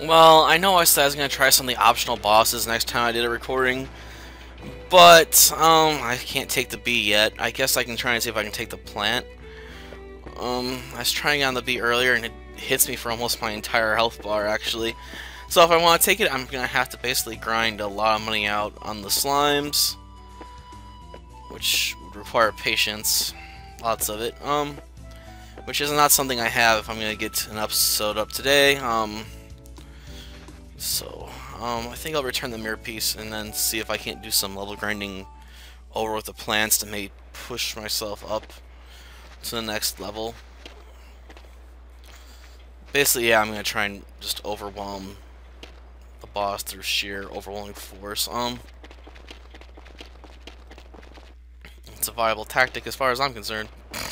Well, I know I said I was going to try some of the optional bosses next time I did a recording, but um, I can't take the bee yet. I guess I can try and see if I can take the plant. Um, I was trying on the bee earlier and it hits me for almost my entire health bar actually. So if I want to take it, I'm going to have to basically grind a lot of money out on the slimes, which would require patience, lots of it. Um, which is not something I have if I'm going to get an episode up today. Um, so, um, I think I'll return the mirror piece and then see if I can't do some level grinding over with the plants to maybe push myself up to the next level. Basically, yeah, I'm going to try and just overwhelm the boss through sheer overwhelming force. Um, It's a viable tactic as far as I'm concerned.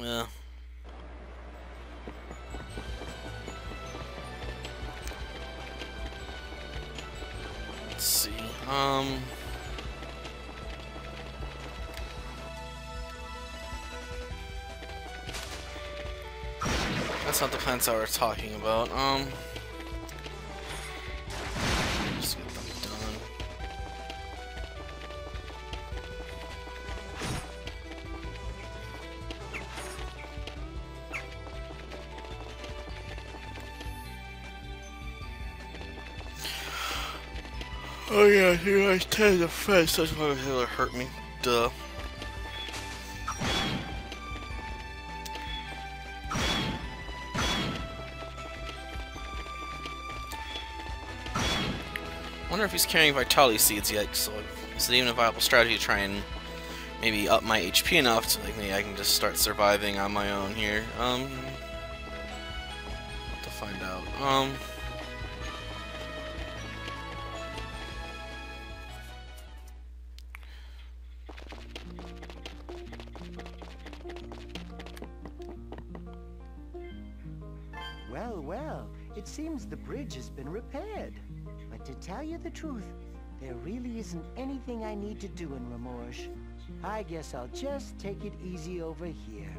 Yeah. Um. That's not the plants I were talking about. Um. Oh yeah, he likes ten defense, that's why he'll hurt me. Duh. wonder if he's carrying Vitality Seeds yet, so is it even a viable strategy to try and maybe up my HP enough to like maybe I can just start surviving on my own here. Um to find out. Um seems the bridge has been repaired. But to tell you the truth, there really isn't anything I need to do in Rimorge. I guess I'll just take it easy over here.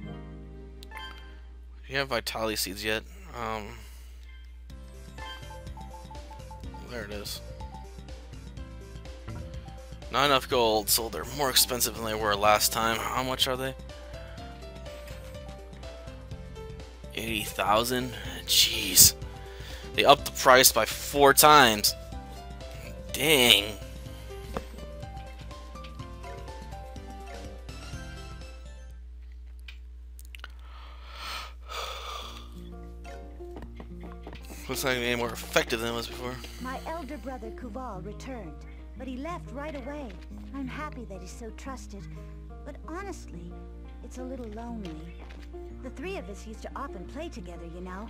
Do you have Vitali Seeds yet? Um, there it is. Not enough gold, so they're more expensive than they were last time. How much are they? 80,000? Jeez. They upped the price by four times. Dang. Looks like any more effective than it was before. My elder brother Kuval returned, but he left right away. I'm happy that he's so trusted, but honestly, it's a little lonely. The three of us used to often play together, you know.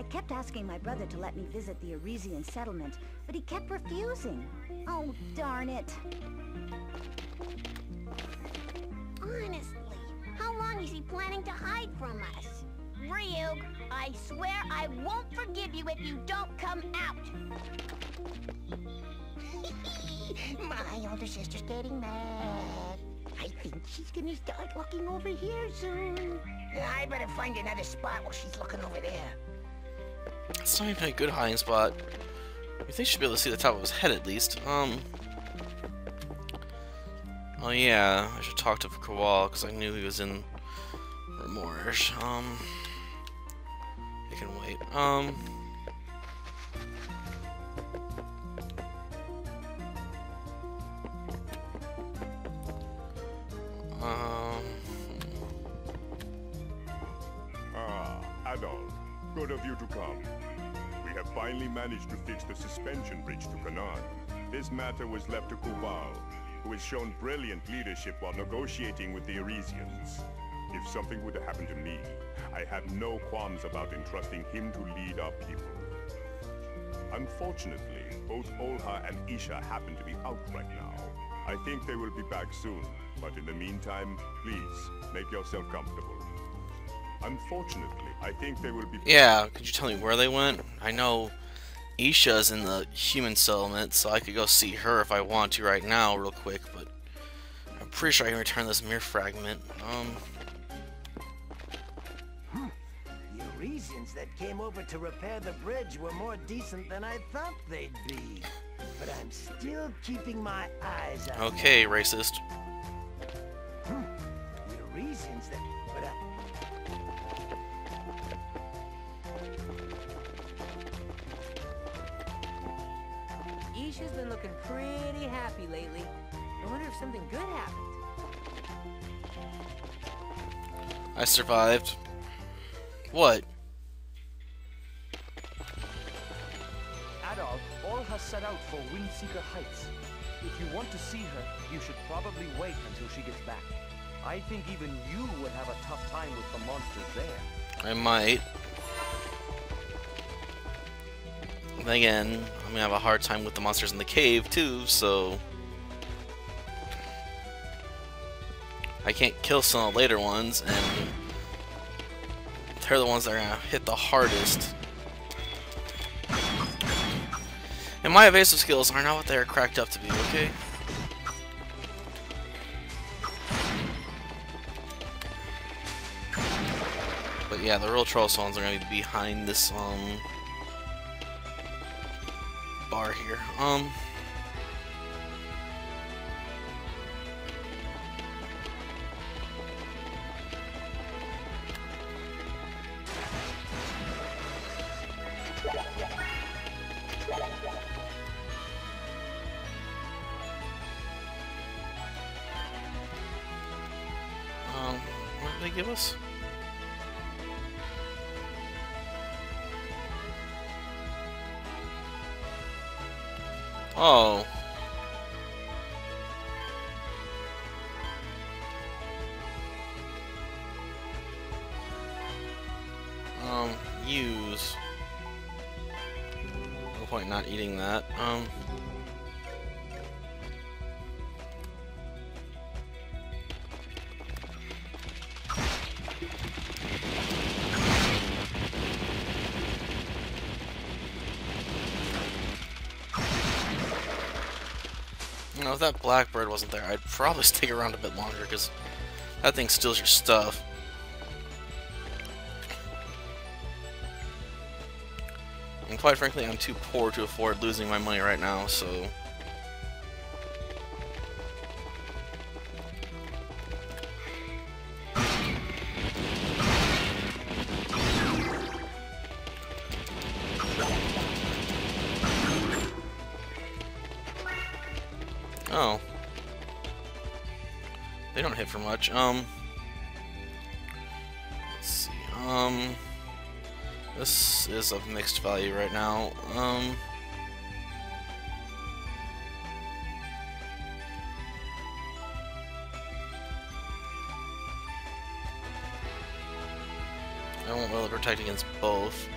I kept asking my brother to let me visit the Arisian settlement, but he kept refusing. Oh, darn it. Honestly, how long is he planning to hide from us? Ryuk, I swear I won't forgive you if you don't come out. My older sister's getting mad. I think she's gonna start looking over here soon. I better find another spot while she's looking over there. It's not even a good hiding spot. You think should be able to see the top of his head at least. Um. Oh yeah, I should talk to Kuval because I knew he was in Rimorge. Um. I can wait. Um. To come. We have finally managed to fix the suspension bridge to Canaan. This matter was left to Kuval, who has shown brilliant leadership while negotiating with the Arisians. If something were to happen to me, I have no qualms about entrusting him to lead our people. Unfortunately, both Olha and Isha happen to be out right now. I think they will be back soon, but in the meantime, please, make yourself comfortable. Unfortunately, I think they will be... Yeah, could you tell me where they went? I know Isha's in the human settlement, so I could go see her if I want to right now real quick, but I'm pretty sure I can return this mirror fragment. Um... Hmm. reasons that came over to repair the bridge were more decent than I thought they'd be. But I'm still keeping my eyes on Okay, racist. them. The reasons that... But I... Isha's been looking pretty happy lately. I wonder if something good happened. I survived. What? Adol, Olha has set out for Windseeker Heights. If you want to see her, you should probably wait until she gets back. I think even you would have a tough time with the monsters there. I might. Then again, I'm gonna have a hard time with the monsters in the cave too, so... I can't kill some of the later ones, and they're the ones that are gonna hit the hardest. And my evasive skills are not what they are cracked up to be, okay? But yeah, the real troll songs are gonna be behind this um bar here. Um Um, what did they give us? Oh. Um, use. No point not eating that. Um. Know, if that blackbird wasn't there, I'd probably stick around a bit longer, because that thing steals your stuff. And quite frankly, I'm too poor to afford losing my money right now, so... Um. Let's see. Um. This is of mixed value right now. Um. I won't really protect against both.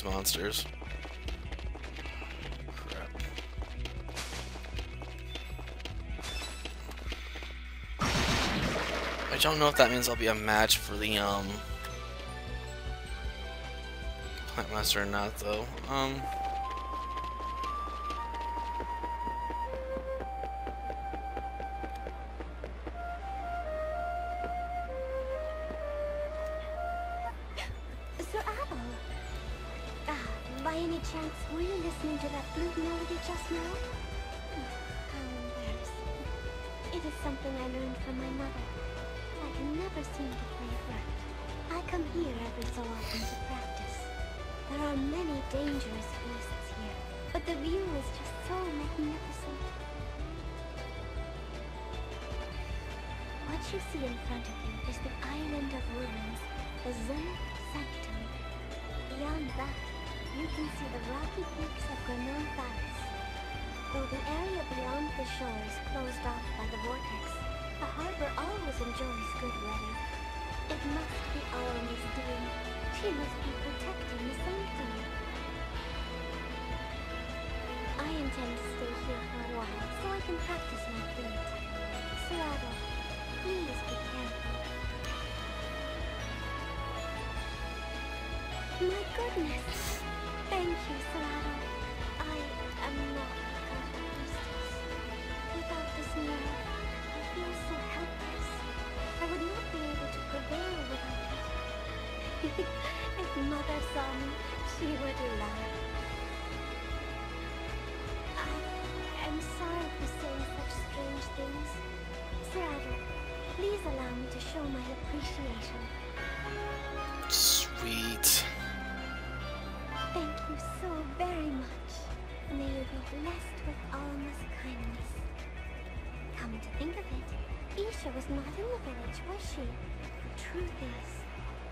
These monsters. I don't know if that means I'll be a match for the, um... Plant Master or not, though. Um... the of ruins, the Zenith Sanctum. Beyond that, you can see the rocky peaks of Grana Vallis. Though the area beyond the shore is closed off by the vortex, the harbor always enjoys good weather. It must be Aomi's doing. She must be protecting the sanctum. I intend to stay here for a while so I can practice my flute. Serrado, please be careful. My goodness! Thank you, Serrado. I am not at. Without this mirror, I feel so helpless. I would not be able to prevail without it. if Mother saw me, she would laugh. I am sorry for saying such strange things. Serrado, please allow me to show my appreciation. Sweet. Thank you so very much. May you be blessed with Alma's kindness. Come to think of it, Isha was not in the village, was she? The truth is,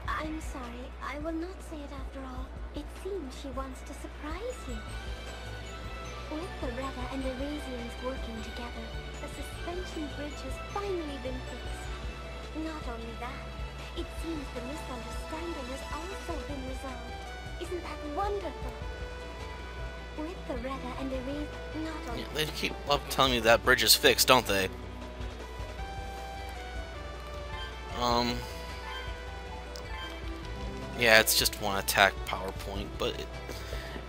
I'm sorry, I will not say it after all. It seems she wants to surprise you. With the Rehda and the Razians working together, the suspension bridge has finally been fixed. Not only that, it seems the misunderstanding has also been resolved. Isn't that wonderful? With the Rehda and the Raze, not only... Yeah, they keep love telling me that bridge is fixed, don't they? Um. Yeah, it's just one attack power point, but it,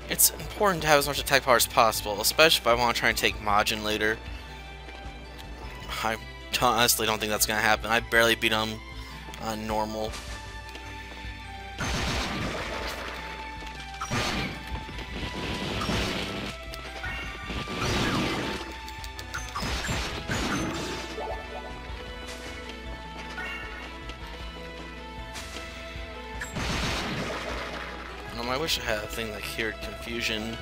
it's important to have as much attack power as possible, especially if I want to try and take Majin later. I honestly don't think that's going to happen. I barely beat him on normal. Wish I had a thing that cured confusion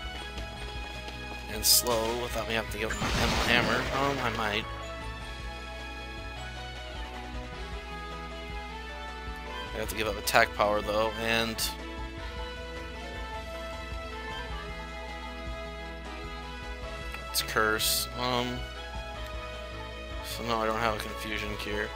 and slow without me having to give Emerald Hammer. Um, I might. I have to give up attack power though, and it's curse. Um, so no, I don't have a confusion cure.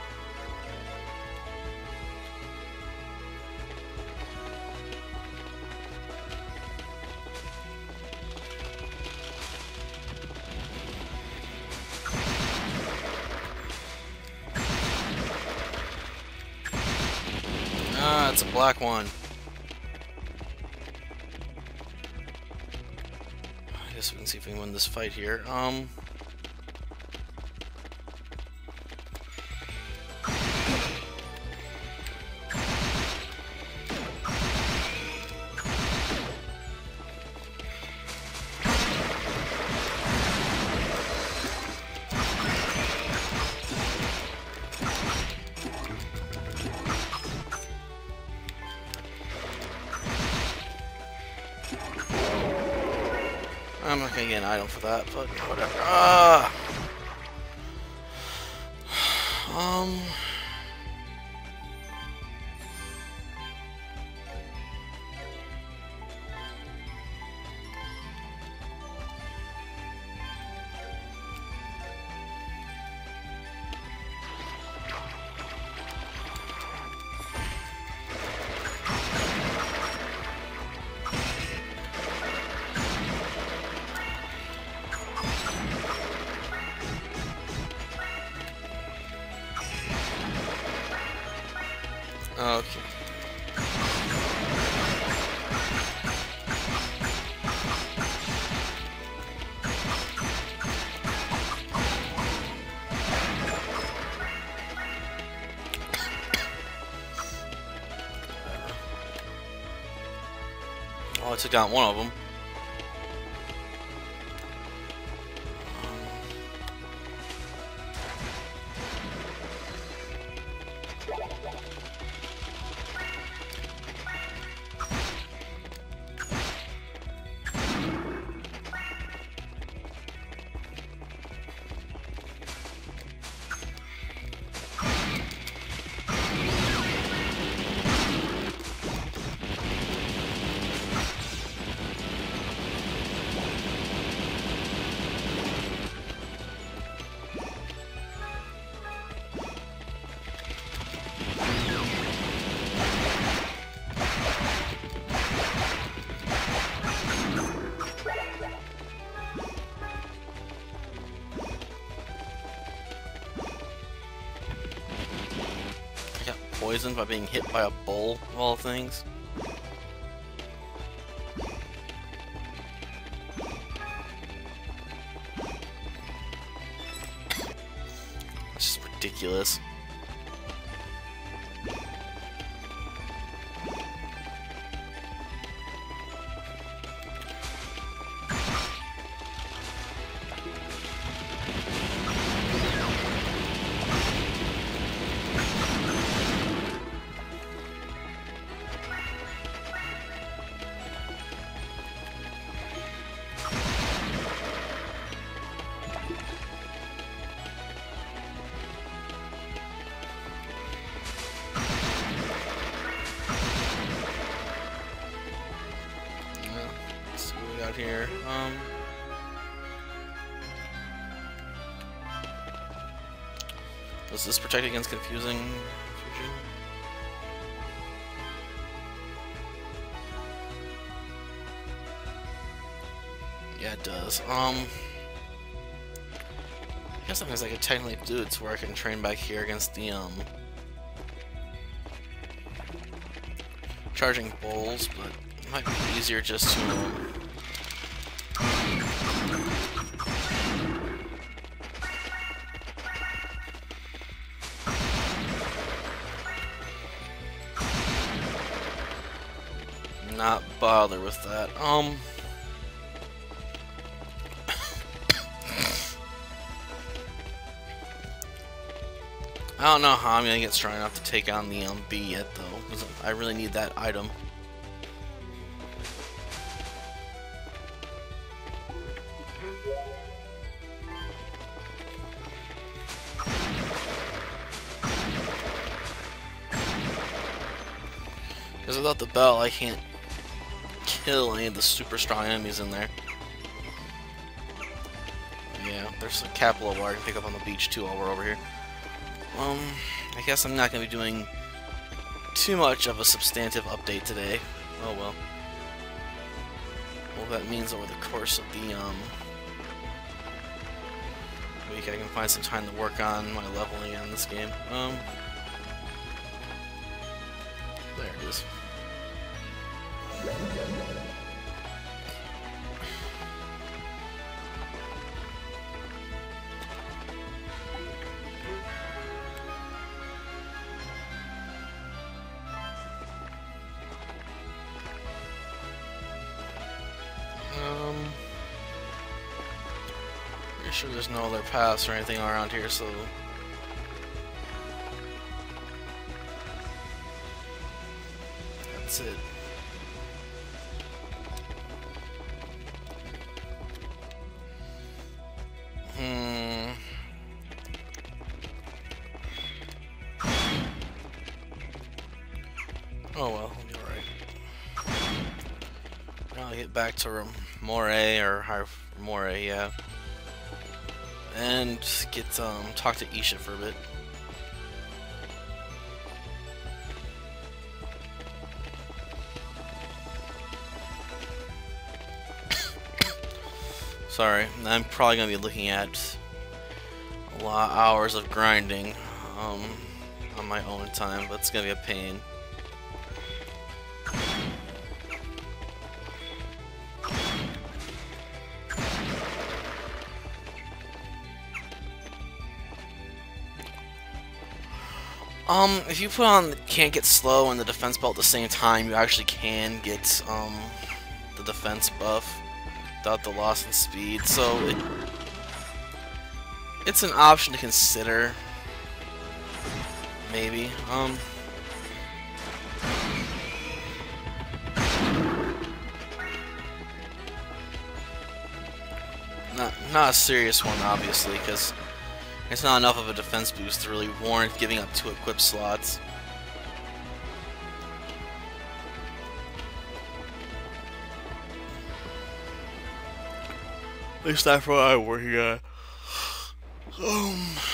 It's a black one. I guess we can see if we can win this fight here. Um. That, but whatever. Ah. Oh, I took out one of them. Poisoned by being hit by a bull, of all things. It's just ridiculous. Does this protect against confusing confusion? Yeah, it does. Um, I guess sometimes I could technically do it to where I can train back here against the um charging bowls, but it might be easier just to bother with that. Um. I don't know how I'm gonna get strong enough to take on the um, yet, though. I really need that item. Because without the bell, I can't kill any of the super strong enemies in there. Yeah, there's a capital wire I can pick up on the beach too while we're over here. Um, I guess I'm not going to be doing too much of a substantive update today. Oh well. Well, that means over the course of the um, week I can find some time to work on my leveling on this game. Um, there it is. Pretty sure there's no other paths or anything around here, so that's it. Hmm. Oh well, we'll be alright. I'll get back to Moray or Har- Moray, yeah. And get um talk to Isha for a bit. Sorry, I'm probably gonna be looking at a lot of hours of grinding um, on my own time, but it's gonna be a pain. Um, if you put on can't get slow and the defense belt at the same time, you actually can get um the defense buff without the loss in speed. So it, it's an option to consider. Maybe. Um. Not not a serious one, obviously, because it's not enough of a defense boost to really warrant giving up two equip slots. At least that's what I'm working on. Um.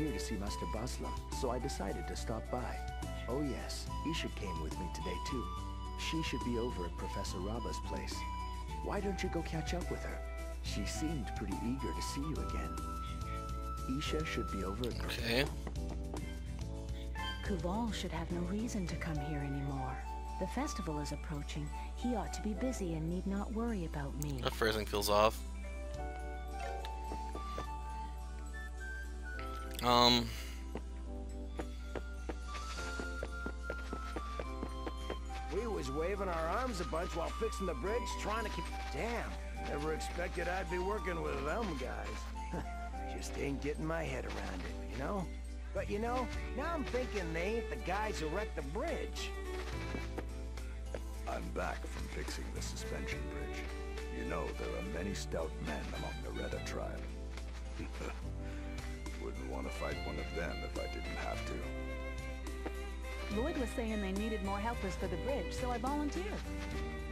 Here to see Master Baslam, so I decided to stop by. Oh yes, Isha came with me today too. She should be over at Professor Raba's place. Why don't you go catch up with her? She seemed pretty eager to see you again. Isha should be over at... Okay. Kuval should have no reason to come here anymore. The festival is approaching. He ought to be busy and need not worry about me. That phrasing feels off. Um. We was waving our arms a bunch while fixing the bridge, trying to keep... Damn, never expected I'd be working with them guys. Just ain't getting my head around it, you know? But you know, now I'm thinking they ain't the guys who wrecked the bridge. I'm back from fixing the suspension bridge. You know, there are many stout men among the Rehda tribe. Wouldn't want to fight one of them if I didn't have to. Lloyd was saying they needed more helpers for the bridge, so I volunteered.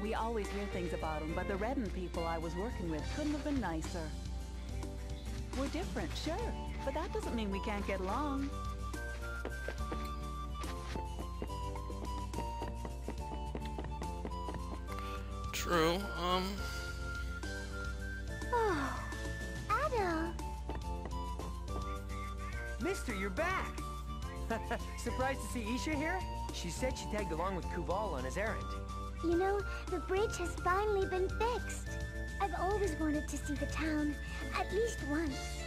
We always hear things about them, but the Rehdan people I was working with couldn't have been nicer. We're different, sure, but that doesn't mean we can't get along. True. Um. Surprised to see Isha here? She said she tagged along with Kuval on his errand. You know, the bridge has finally been fixed. I've always wanted to see the town, at least once.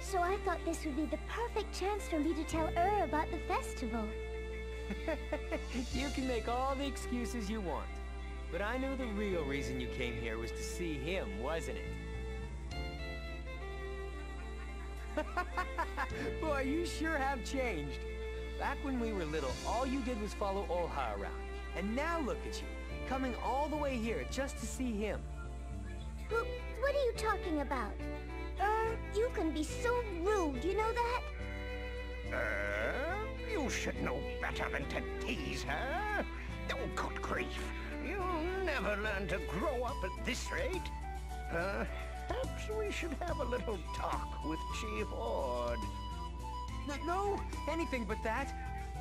So I thought this would be the perfect chance for me to tell Ur about the festival. you can make all the excuses you want. But I know the real reason you came here was to see him, wasn't it? Boy, you sure have changed. Back when we were little, all you did was follow Olha around. And now look at you, coming all the way here just to see him. Well, what are you talking about? Er, you can be so rude, you know that? Uh, you should know better than to tease her. Oh, good grief. You'll never learn to grow up at this rate. Perhaps we should have a little talk with Chief Ord. No, anything but that.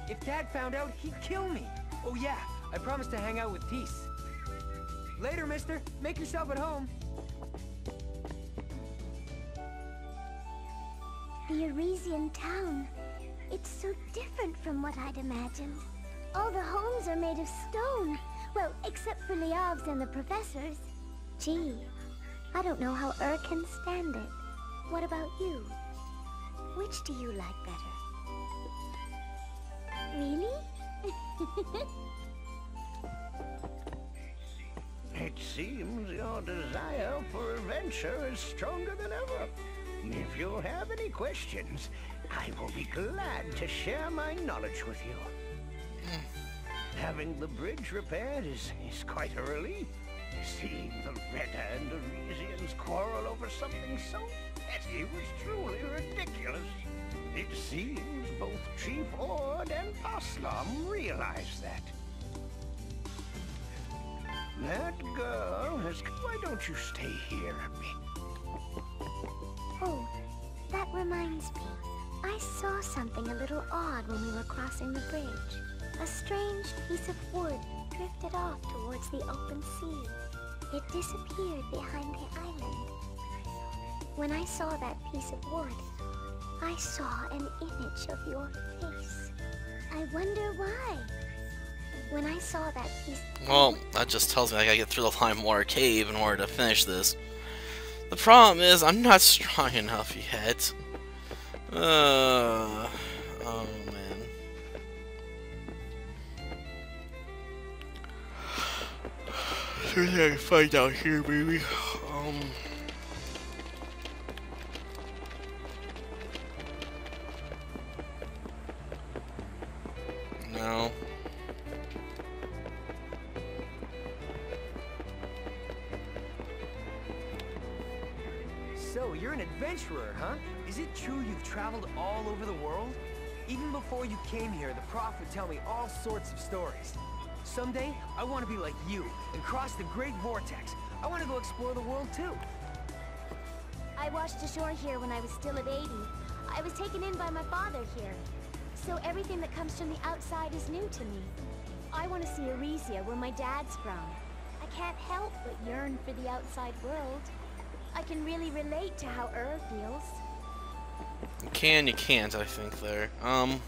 If Dad found out, he'd kill me. Oh yeah, I promised to hang out with Peace. Later, mister. Make yourself at home. The Arisian town. It's so different from what I'd imagined. All the homes are made of stone. Well, except for Liav's and the professors. Gee, I don't know how Ur can stand it. What about you? Which do you like better? Really? It seems your desire for adventure is stronger than ever. If you have any questions, I will be glad to share my knowledge with you. Having the bridge repaired is, is quite early. Seeing the Rehda and Arisians quarrel over something so petty was truly ridiculous. It seems both Chief Ord and Aslam realize that. That girl has... Why don't you stay here a bit? Oh, that reminds me. I saw something a little odd when we were crossing the bridge. A strange piece of wood drifted off towards the open sea. It disappeared behind the island. When I saw that piece of wood, I saw an image of your face. I wonder why. When I saw that piece... Well, that just tells me I gotta get through the Lime Water Cave in order to finish this. The problem is, I'm not strong enough yet. Uh, oh man. There's can find out here, baby. Um. So, you're an adventurer, huh? Is it true you've traveled all over the world? Even before you came here, the Prof would tell me all sorts of stories. Someday, I want to be like you and cross the Great Vortex. I want to go explore the world too. I washed ashore here when I was still a baby. I was taken in by my father here. So everything that comes from the outside is new to me. I want to see Arisia, where my dad's from. I can't help but yearn for the outside world. I can really relate to how Ur feels. You can, you can't, I think, there. Um,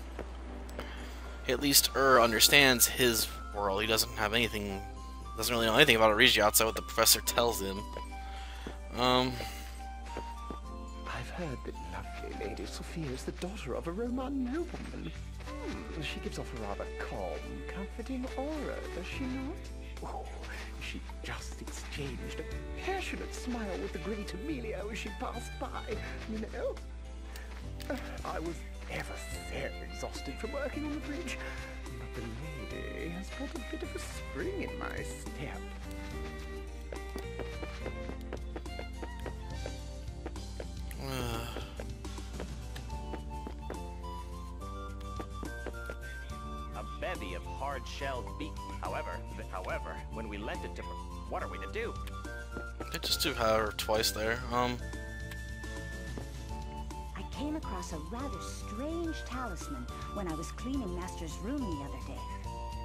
at least Ur understands his world. He doesn't have anything, doesn't really know anything about Arisia outside what the professor tells him. Um... I've heard that lovely Lady Sophia is the daughter of a Romun nobleman. Hmm, she gives off a rather calm, comforting aura, does she not? Oh, she just exchanged a passionate smile with the great Emilio as she passed by, you know? I was ever so exhausted from working on the bridge, but the lady has put a bit of a spring in my step. A bevy of hard-shelled beef. However, however, when we lent it to her, what are we to do? I just do her twice there. Um, I came across a rather strange talisman when I was cleaning Master's room the other day.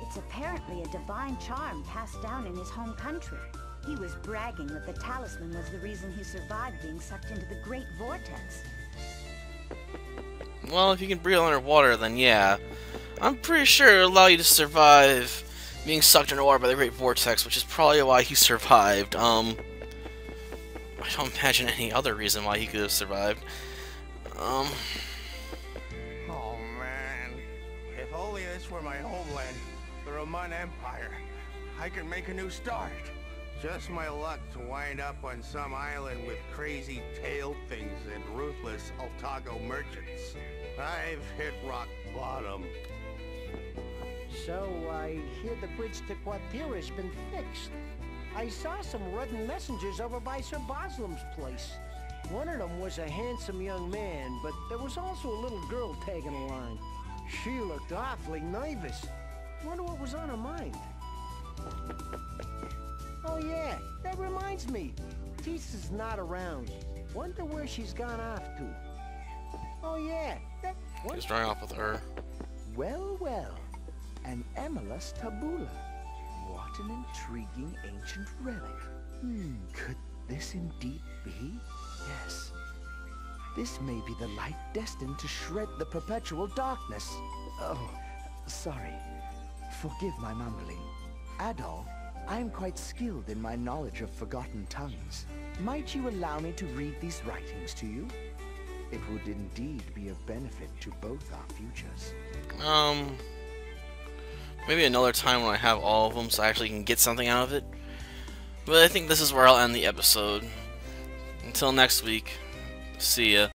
It's apparently a divine charm passed down in his home country. He was bragging that the talisman was the reason he survived being sucked into the Great Vortex. well, if you can breathe underwater, then yeah. I'm pretty sure it'll allow you to survive being sucked underwater by the Great Vortex, which is probably why he survived. Um, I don't imagine any other reason why he could have survived. Um, Oh man, if only this were my homeland, the Romun Empire. I could make a new start. Just my luck to wind up on some island with crazy tail things and ruthless Altago merchants. I've hit rock bottom. So I hear the bridge to Quatera's been fixed. I saw some Rehdan messengers over by Sir Baslam's place. One of them was a handsome young man, but there was also a little girl tagging along. She looked awfully nervous. Wonder what was on her mind. Oh yeah, that reminds me. Tisa's not around. Wonder where she's gone off to. Oh yeah, that... He's running off with her. Well, well, an Emulus tabula. What an intriguing ancient relic. Hmm, could this indeed be? Yes. This may be the light destined to shred the perpetual darkness. Oh, sorry. Forgive my mumbling. Adol, I am quite skilled in my knowledge of forgotten tongues. Might you allow me to read these writings to you? It would indeed be of benefit to both our futures. Um, maybe another time when I have all of them so I actually can get something out of it. But I think this is where I'll end the episode. Until next week, see ya.